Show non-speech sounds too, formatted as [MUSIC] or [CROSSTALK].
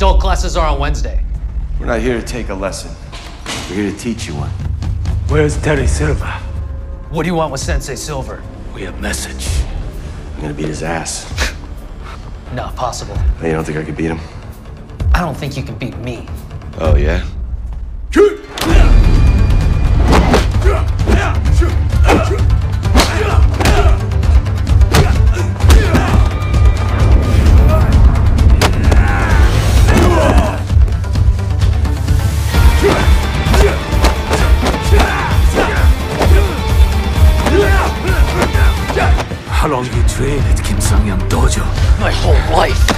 Adult classes are on Wednesday. We're not here to take a lesson. We're here to teach you one. Where's Terry Silver? What do you want with Sensei Silver? We have a message. I'm gonna beat his ass. [LAUGHS] Not possible. You don't think I could beat him? I don't think you can beat me. Oh, yeah? Shoot! How long have you trained at Kim Sun-Yung Dojo? My whole life.